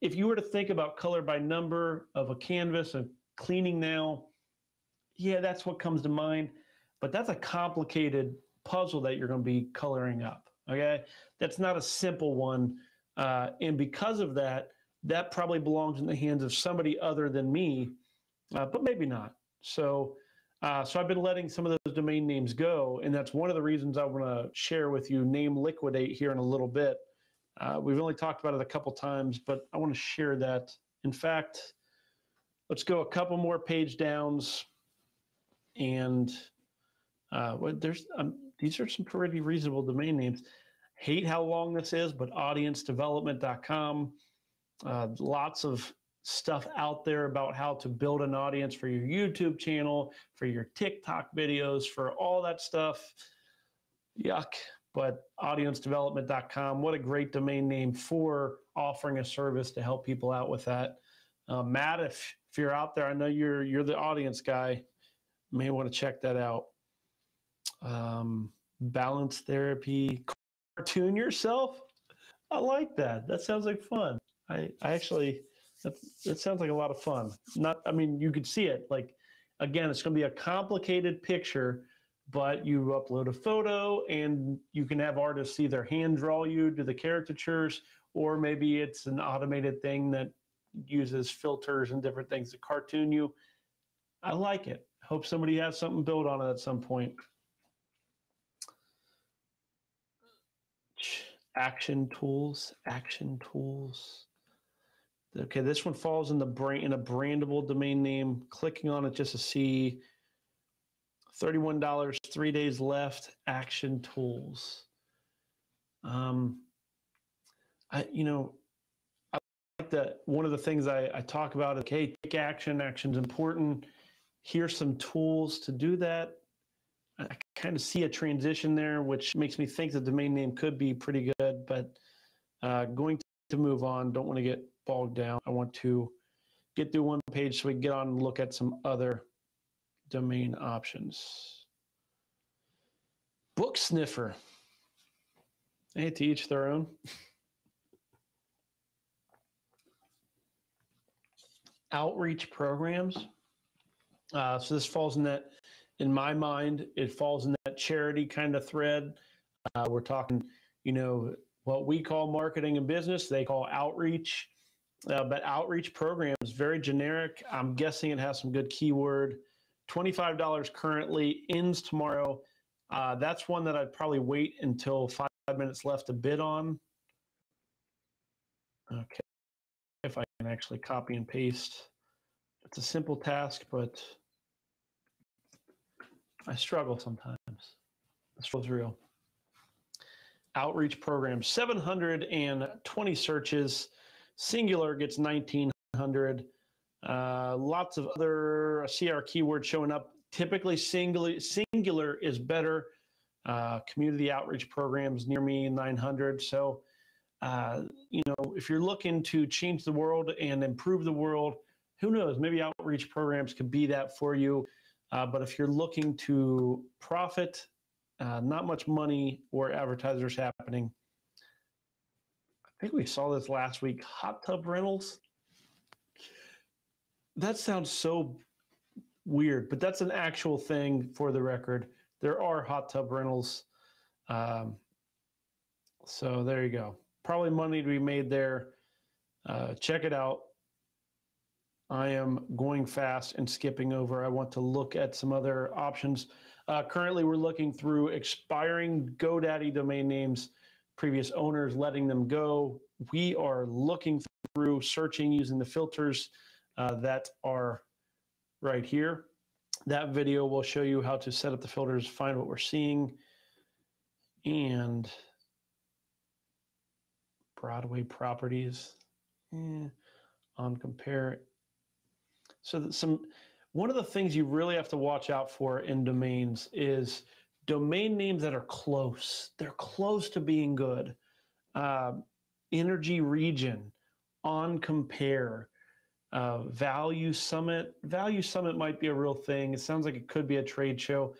if you were to think about color by number of a canvas and cleaning now, yeah, that's what comes to mind. But that's a complicated puzzle that you're going to be coloring up. Okay. That's not a simple one. Uh, and because of that, that probably belongs in the hands of somebody other than me, uh, but maybe not. So, uh, so I've been letting some of those domain names go, and that's one of the reasons I want to share with you name liquidate here in a little bit. Uh, we've only talked about it a couple times, but I want to share that. In fact, let's go a couple more page downs, and uh, well, there's um, these are some pretty reasonable domain names. Hate how long this is, but audiencedevelopment.com. Uh, lots of stuff out there about how to build an audience for your YouTube channel, for your TikTok videos, for all that stuff. Yuck. But audiencedevelopment.com, what a great domain name for offering a service to help people out with that. Uh, Matt, if, if you're out there, I know you're you're the audience guy. May want to check that out. Um, balance therapy, cartoon yourself. I like that. That sounds like fun. I, I actually that, that sounds like a lot of fun. Not, I mean, you could see it. Like, again, it's going to be a complicated picture, but you upload a photo and you can have artists either hand draw you to the caricatures, or maybe it's an automated thing that uses filters and different things to cartoon you. I like it. Hope somebody has something built on it at some point. Action tools, action tools. Okay, this one falls in the brain in a brandable domain name. Clicking on it just to see thirty-one dollars, three days left. Action tools. Um, I you know, I like that. One of the things I, I talk about is okay, take action. Action's important. Here's some tools to do that. I kind of see a transition there, which makes me think the domain name could be pretty good. But uh, going to move on. Don't want to get bogged down. I want to get through one page so we can get on and look at some other domain options. Book sniffer. Hey, to each their own. Outreach programs. Uh, so this falls in that, in my mind, it falls in that charity kind of thread. Uh, we're talking, you know, what we call marketing and business, they call outreach. Uh, but outreach program is very generic. I'm guessing it has some good keyword. $25 currently ends tomorrow. Uh, that's one that I'd probably wait until five minutes left to bid on. Okay, if I can actually copy and paste. It's a simple task, but I struggle sometimes. This was real. Outreach program, 720 searches. Singular gets 1900. Uh, lots of other CR keywords showing up. Typically, singular, singular is better. uh, community outreach programs near me 900 so uh, you know if you're looking to change the world and improve the world who knows maybe outreach programs could be that for you uh, but if you're looking to profit uh, not much money or advertisers happening i think we saw this last week hot tub rentals that sounds so weird, but that's an actual thing for the record. There are hot tub rentals. Um, so there you go. Probably money to be made there. Uh, check it out. I am going fast and skipping over. I want to look at some other options. Uh, currently, we're looking through expiring GoDaddy domain names, previous owners letting them go. We are looking through searching using the filters uh, that are right here. That video will show you how to set up the filters, find what we're seeing, and Broadway properties eh, on compare. So some one of the things you really have to watch out for in domains is domain names that are close. They're close to being good. Uh, energy region on compare uh, Value Summit. Value Summit might be a real thing. It sounds like it could be a trade show,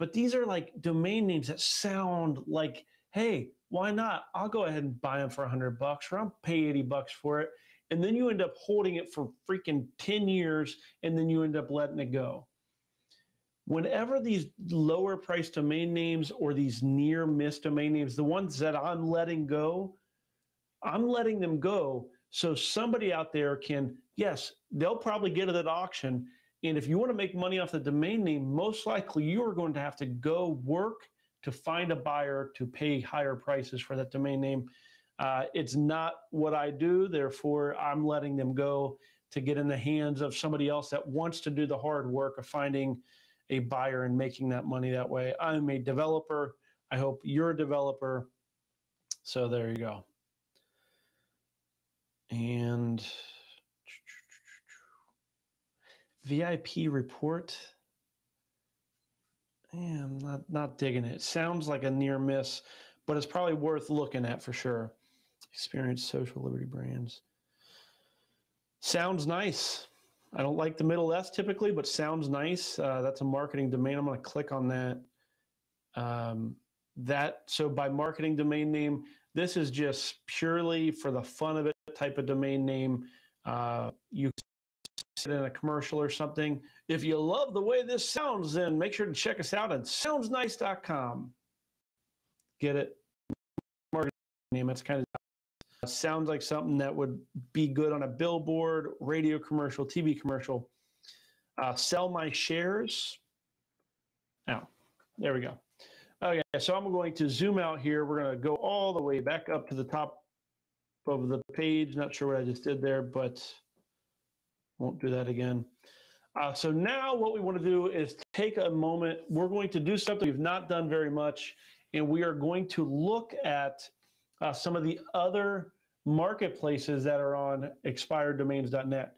but these are like domain names that sound like, hey, why not? I'll go ahead and buy them for 100 bucks or I'll pay 80 bucks for it. And then you end up holding it for freaking 10 years and then you end up letting it go. Whenever these lower price domain names or these near miss domain names, the ones that I'm letting go, I'm letting them go so somebody out there can yes, they'll probably get it at auction. And if you want to make money off the domain name, most likely you are going to have to go work to find a buyer to pay higher prices for that domain name. Uh, it's not what I do, therefore, I'm letting them go to get in the hands of somebody else that wants to do the hard work of finding a buyer and making that money that way. I'm a developer. I hope you're a developer. So there you go. And VIP report. Yeah, I'm not not digging it. Sounds like a near miss, but it's probably worth looking at for sure. Experience social liberty brands. Sounds nice. I don't like the middle S typically, but sounds nice. Uh, that's a marketing domain. I'm going to click on that. Um, that so by marketing domain name, this is just purely for the fun of it type of domain name. Uh, you sit in a commercial or something. If you love the way this sounds, then make sure to check us out at soundsnice.com. Get it? Marketing name. It's kind of sounds like something that would be good on a billboard, radio commercial, TV commercial. Uh, sell my shares. Now, there we go. Okay, so I'm going to zoom out here. We're going to go all the way back up to the top of the page. Not sure what I just did there, but won't do that again. Uh, so now what we want to do is take a moment. We're going to do something we've not done very much, and we are going to look at uh, some of the other marketplaces that are on expireddomains.net.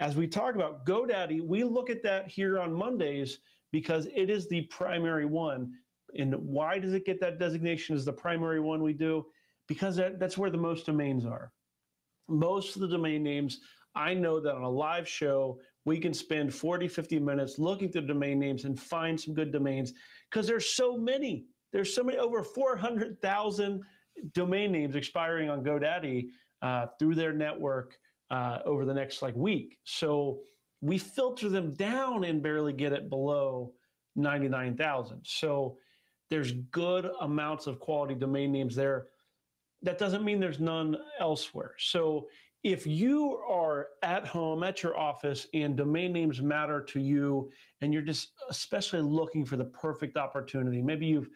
As we talk about GoDaddy, we look at that here on Mondays because it is the primary one. And why does it get that designation as the primary one we do? Because that, that's where the most domains are. Most of the domain names I know that on a live show, we can spend 40, 50 minutes looking through domain names and find some good domains because there's so many. There's so many, over 400,000 domain names expiring on GoDaddy uh, through their network uh, over the next like week. So we filter them down and barely get it below 99,000. So there's good amounts of quality domain names there. That doesn't mean there's none elsewhere. So if you are at home at your office and domain names matter to you and you're just especially looking for the perfect opportunity maybe you've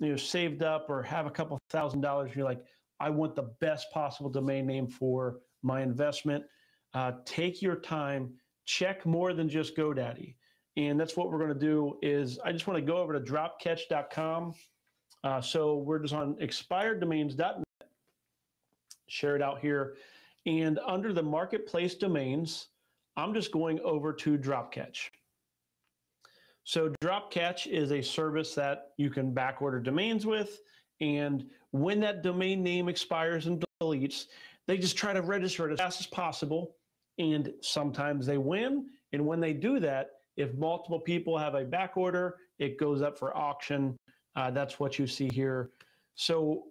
you know saved up or have a couple thousand dollars you're like i want the best possible domain name for my investment. Uh, take your time check more than just godaddy. And that's what we're going to do is i just want to go over to dropcatch.com uh, so we're just on expireddomains.net share it out here. And under the marketplace domains, I'm just going over to Dropcatch. So Dropcatch is a service that you can backorder domains with. And when that domain name expires and deletes, they just try to register it as fast as possible. And sometimes they win. And when they do that, if multiple people have a backorder, it goes up for auction. Uh, that's what you see here. So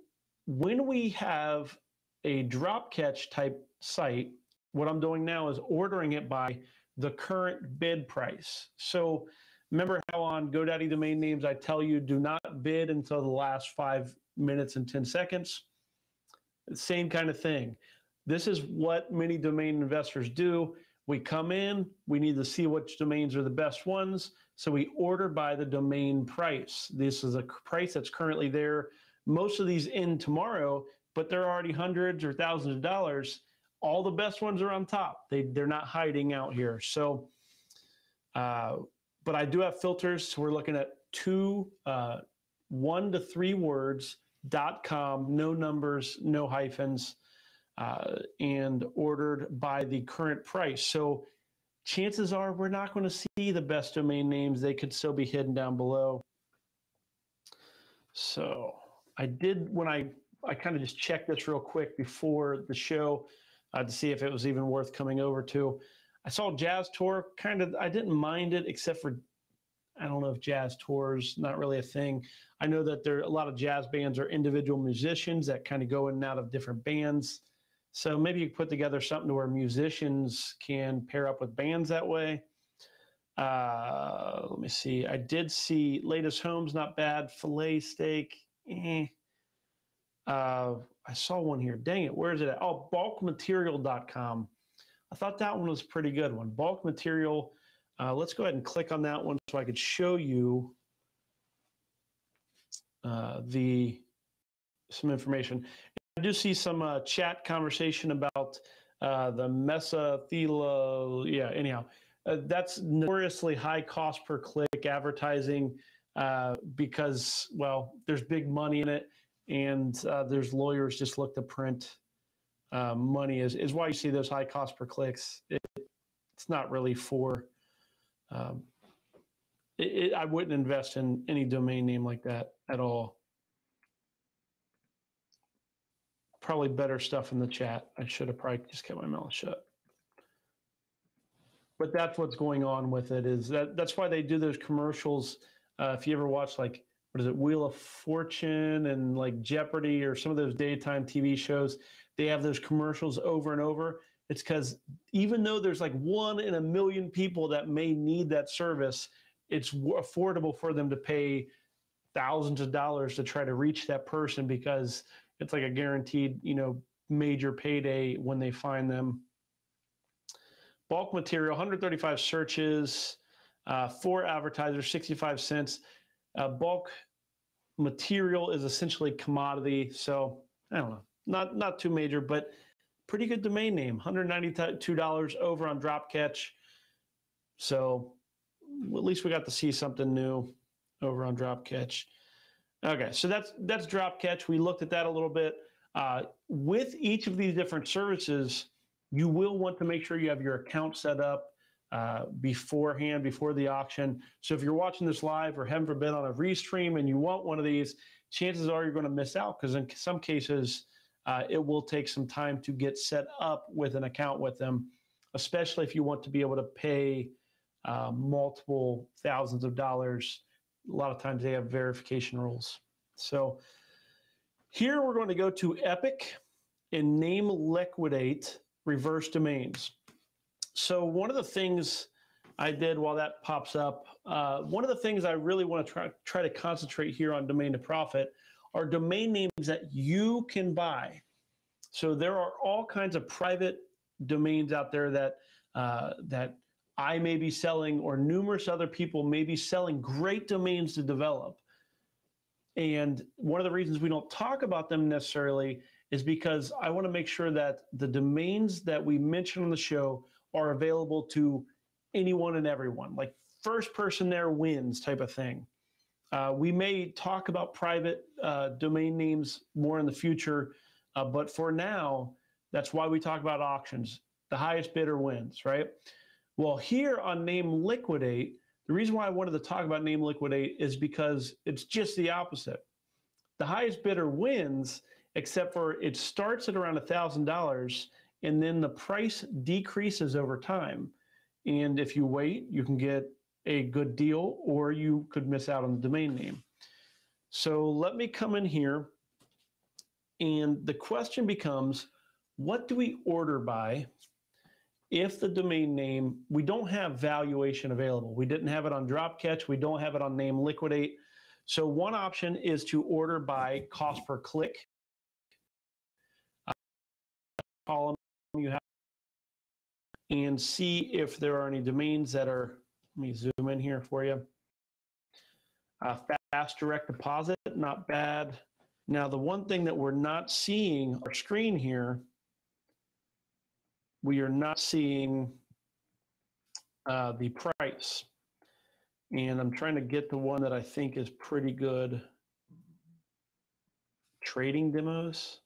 when we have a Dropcatch type site, what I'm doing now is ordering it by the current bid price. So remember how on GoDaddy domain names I tell you do not bid until the last five minutes and 10 seconds? Same kind of thing. This is what many domain investors do. We come in, we need to see which domains are the best ones. So we order by the domain price. This is a price that's currently there. Most of these in tomorrow, but they're already hundreds or thousands of dollars all the best ones are on top. They they're not hiding out here. So, uh, but I do have filters. So we're looking at two, uh, one to three words dot com, no numbers, no hyphens, uh, and ordered by the current price. So chances are we're not going to see the best domain names. They could still be hidden down below. So I did when I I kind of just checked this real quick before the show uh, to see if it was even worth coming over to. I saw Jazz Tour, kind of, I didn't mind it except for, I don't know if Jazz Tour's not really a thing. I know that there are a lot of jazz bands are individual musicians that kind of go in and out of different bands. So maybe you put together something to where musicians can pair up with bands that way. Uh, let me see. I did see latest homes, not bad. Filet steak, eh. Uh, I saw one here. Dang it, where is it at? Oh, bulkmaterial.com. I thought that one was pretty good one. Bulk material. Uh, let's go ahead and click on that one so I could show you uh, the some information. I do see some uh, chat conversation about uh, the mesothelial. Yeah, anyhow, uh, that's notoriously high cost per click advertising uh, because, well, there's big money in it and there's lawyers just look to print uh, money is, is why you see those high cost per clicks. It, it's not really for. Um, it, it, I wouldn't invest in any domain name like that at all. Probably better stuff in the chat. I should have probably just kept my mouth shut. But that's what's going on with it. Is that that's why they do those commercials. Uh, if you ever watch like what is it, Wheel of Fortune and like Jeopardy or some of those daytime TV shows, they have those commercials over and over. It's because even though there's like one in a million people that may need that service, it's affordable for them to pay thousands of dollars to try to reach that person because it's like a guaranteed, you know, major payday when they find them. Bulk material, 135 searches, uh, four advertisers, 65 cents. Uh, bulk material is essentially commodity. So I don't know, not not too major, but pretty good domain name. $192 over on Dropcatch. So at least we got to see something new over on Dropcatch. Okay, so that's that's Dropcatch. We looked at that a little bit. Uh, with each of these different services, you will want to make sure you have your account set up uh, beforehand, before the auction. So if you're watching this live or haven't been on a restream and you want one of these, chances are you're going to miss out because in some cases uh, it will take some time to get set up with an account with them, especially if you want to be able to pay uh, multiple thousands of dollars. A lot of times they have verification rules. So here we're going to go to Epic and name liquidate reverse domains. So one of the things I did while that pops up, uh, one of the things I really want to try try to concentrate here on domain to profit are domain names that you can buy. So there are all kinds of private domains out there that uh, that I may be selling, or numerous other people may be selling great domains to develop. And one of the reasons we don't talk about them necessarily is because I want to make sure that the domains that we mention on the show are available to anyone and everyone, like first person there wins type of thing. Uh, we may talk about private uh, domain names more in the future, uh, but for now, that's why we talk about auctions. The highest bidder wins, right? Well, here on Name Liquidate, The reason why I wanted to talk about name liquidate is because it's just the opposite. The highest bidder wins, except for it starts at around $1,000 and then the price decreases over time. And if you wait, you can get a good deal or you could miss out on the domain name. So let me come in here. And the question becomes what do we order by if the domain name, we don't have valuation available? We didn't have it on Dropcatch, we don't have it on Name Liquidate. So one option is to order by cost per click. Column you have and see if there are any domains that are, let me zoom in here for you. Uh, fast direct deposit, not bad. Now, the one thing that we're not seeing our screen here, we are not seeing uh, the price. And I'm trying to get the one that I think is pretty good. Trading demos,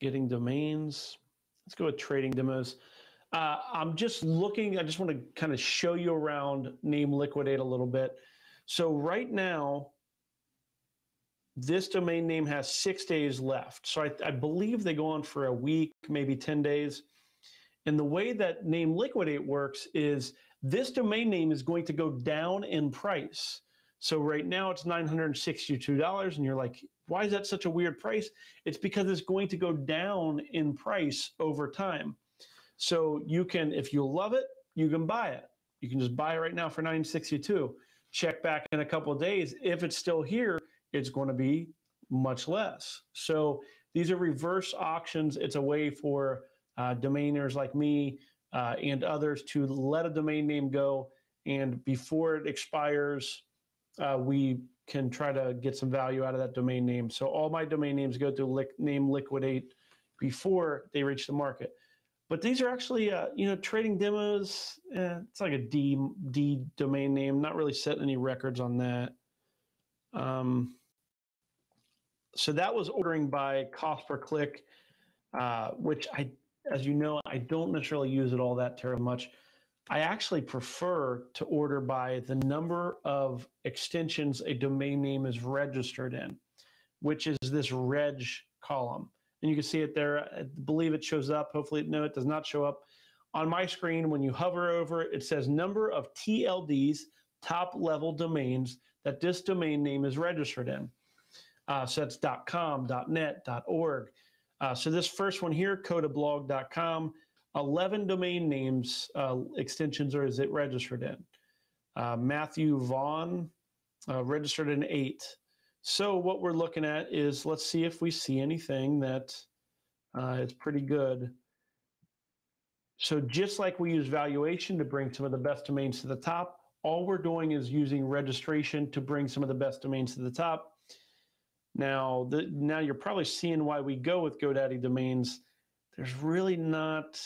getting domains. Let's go with trading demos. Uh, I'm just looking, I just want to kind of show you around Name Liquidate a little bit. So right now, this domain name has six days left. So I, I, believe they go on for a week, maybe 10 days. And the way that Name Liquidate works is this domain name is going to go down in price. So right now it's $962 and you're like, why is that such a weird price? It's because it's going to go down in price over time. So you can, if you love it, you can buy it. You can just buy it right now for 962. Check back in a couple days. If it's still here, it's going to be much less. So these are reverse auctions. It's a way for uh, domainers like me uh, and others to let a domain name go. And before it expires, uh, we can try to get some value out of that domain name. So all my domain names go li- name liquidate before they reach the market. But these are actually, uh, you know, trading demos. Eh, it's like a D D domain name. Not really setting any records on that. Um, so that was ordering by cost per click, uh, which I, as you know, I don't necessarily use it all that terribly much. I actually prefer to order by the number of extensions a domain name is registered in, which is this reg column. And you can see it there. I believe it shows up. Hopefully, no, it does not show up. On my screen, when you hover over it, it says number of TLDs, top level domains that this domain name is registered in. Uh, so that's .com, .net, .org. Uh, so this first one here, codablog.com, 11 domain names uh, extensions or is it registered in. Uh, Matthew Vaughn uh, registered in eight. So what we're looking at is let's see if we see anything that uh, is pretty good. So just like we use valuation to bring some of the best domains to the top, all we're doing is using registration to bring some of the best domains to the top. Now, the, now you're probably seeing why we go with GoDaddy domains. There's really not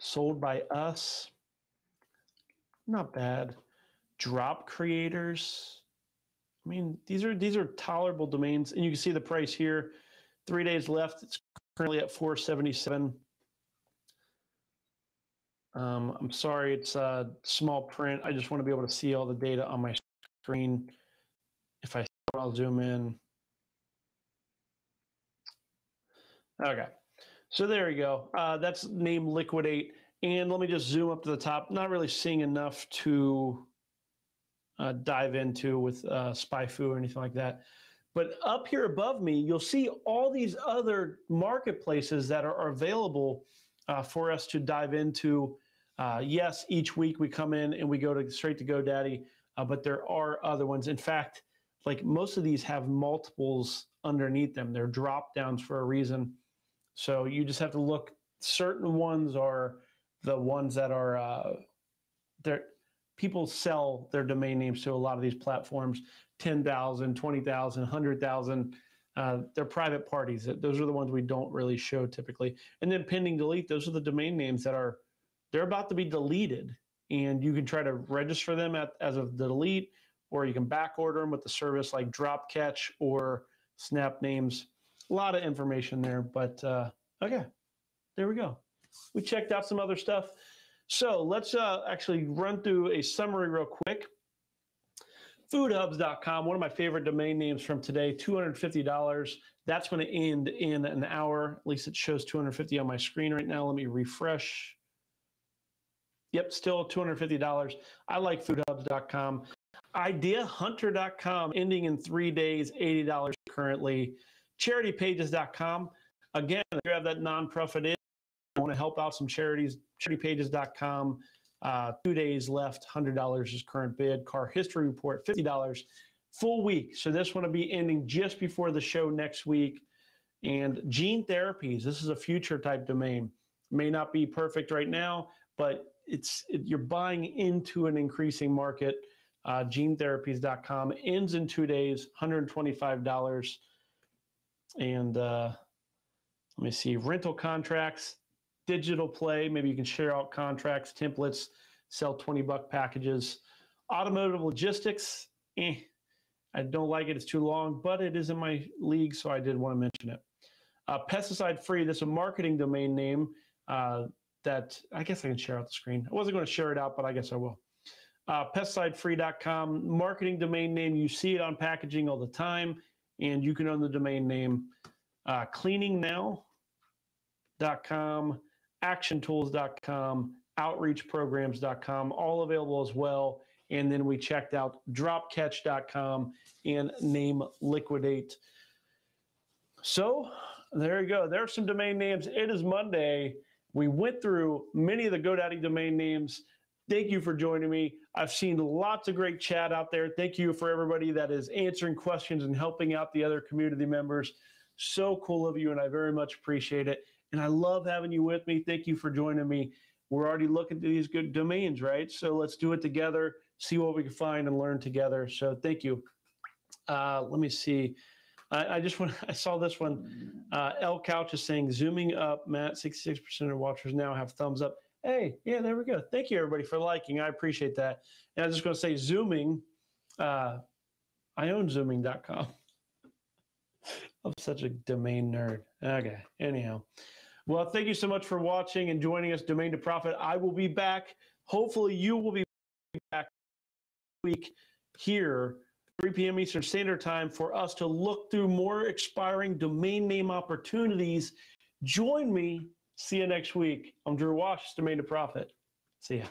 sold by us. Not bad. Drop creators. I mean, these are these are tolerable domains, and you can see the price here. Three days left. It's currently at 477. Um, I'm sorry, it's a small print. I just want to be able to see all the data on my screen. If I I'll zoom in. Okay. So there you go. Uh, that's name liquidate. And let me just zoom up to the top. Not really seeing enough to uh, dive into with uh, SpyFu or anything like that. But up here above me, you'll see all these other marketplaces that are available uh, for us to dive into. Uh, yes, each week we come in and we go to straight to GoDaddy, uh, but there are other ones. In fact, like most of these have multiples underneath them. They're drop downs for a reason. So you just have to look. Certain ones are the ones that are uh, there. People sell their domain names to a lot of these platforms 10,000, 20,000, 100,000. Uh, they're private parties. Those are the ones we don't really show typically. And then pending delete, those are the domain names that are, they're about to be deleted. And you can try to register them at, as of the delete, or you can back order them with the service like Dropcatch or Snap Names. A lot of information there, but uh, okay, there we go. We checked out some other stuff. So let's uh, actually run through a summary real quick. Foodhubs.com, one of my favorite domain names from today, $250. That's going to end in an hour. At least it shows 250 on my screen right now. Let me refresh. Yep, still $250. I like foodhubs.com. Ideahunter.com ending in three days, $80 currently. Charitypages.com. Again, if you have that nonprofit want to help out some charities, charitypages.com. Uh, two days left, $100 is current bid. Car history report, $50 full week. So this one will be ending just before the show next week. And gene therapies, this is a future type domain. May not be perfect right now, but it's it, you're buying into an increasing market. Uh, genetherapies.com ends in two days, $125. And uh, let me see, rental contracts, digital play. Maybe you can share out contracts, templates, sell 20 buck packages. Automotive logistics, eh, I don't like it. It's too long, but it is in my league, so I did want to mention it. Uh, pesticide free, that's a marketing domain name uh, that I guess I can share out the screen. I wasn't going to share it out, but I guess I will. Uh, pesticidefree.com, marketing domain name. You see it on packaging all the time, and you can own the domain name. Uh, cleaningnow.com, actiontools.com, outreachprograms.com, all available as well. And then we checked out dropcatch.com and name liquidate. So there you go. There are some domain names. It is Monday. We went through many of the GoDaddy domain names. Thank you for joining me. I've seen lots of great chat out there. Thank you for everybody that is answering questions and helping out the other community members. So cool of you, and I very much appreciate it. And I love having you with me. Thank you for joining me. We're already looking at these good domains, right? So let's do it together, see what we can find and learn together. So thank you. Uh, let me see. I, I, just want I saw this one. Uh, L Couch is saying zooming up, Matt, 66% of watchers now have thumbs up. Hey, yeah, there we go. Thank you everybody for liking. I appreciate that. And I was just going to say zooming. Uh, I own zooming.com. I'm such a domain nerd. Okay. Anyhow. Well, thank you so much for watching and joining us, Domain to Profit. I will be back. Hopefully, you will be back week here, 3 p.m. Eastern Standard Time, for us to look through more expiring domain name opportunities. Join me. See you next week. I'm Drew Wash, Domain to Profit. See ya.